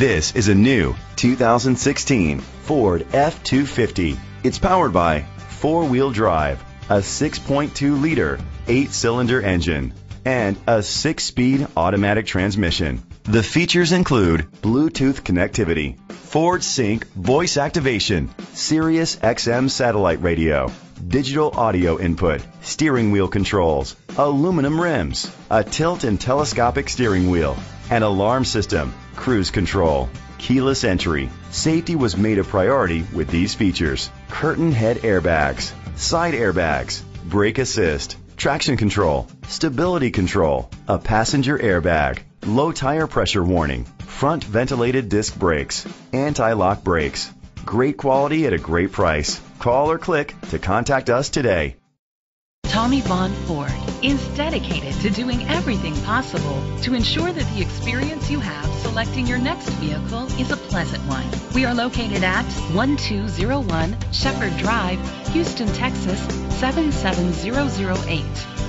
This is a new 2016 Ford F-250. It's powered by four-wheel drive, a 6.2 liter, eight-cylinder engine, and a six-speed automatic transmission. The features include Bluetooth connectivity, Ford Sync voice activation, Sirius XM satellite radio, digital audio input, steering wheel controls, aluminum rims, a tilt and telescopic steering wheel, an alarm system, cruise control, keyless entry. Safety was made a priority with these features. Curtain head airbags, side airbags, brake assist, traction control, stability control, a passenger airbag, low tire pressure warning, front ventilated disc brakes, anti-lock brakes. Great quality at a great price. Call or click to contact us today. Tommie Vaughn Ford is dedicated to doing everything possible to ensure that the experience you have selecting your next vehicle is a pleasant one. We are located at 1201 Shepherd Drive, Houston, Texas 77008.